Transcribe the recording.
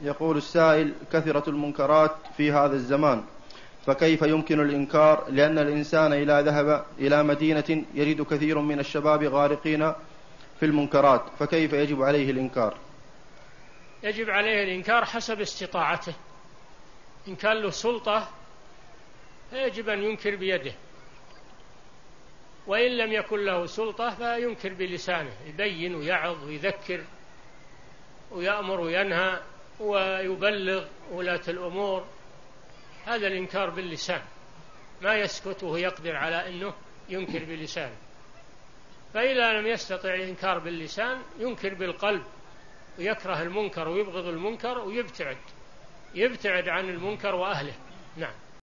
يقول السائل كثرة المنكرات في هذا الزمان فكيف يمكن الإنكار لأن الإنسان إذا ذهب إلى مدينة يجد كثير من الشباب غارقين في المنكرات فكيف يجب عليه الإنكار؟ يجب عليه الإنكار حسب استطاعته. إن كان له سلطة فيجب أن ينكر بيده. وإن لم يكن له سلطة فينكر بلسانه يبين ويعظ ويذكر ويأمر وينهى. ويبلغ ولاة الأمور هذا الإنكار باللسان. ما يسكت وهو يقدر على أنه ينكر بلسانه فإذا لم يستطع الإنكار باللسان ينكر بالقلب ويكره المنكر ويبغض المنكر ويبتعد. يبتعد عن المنكر وأهله. نعم.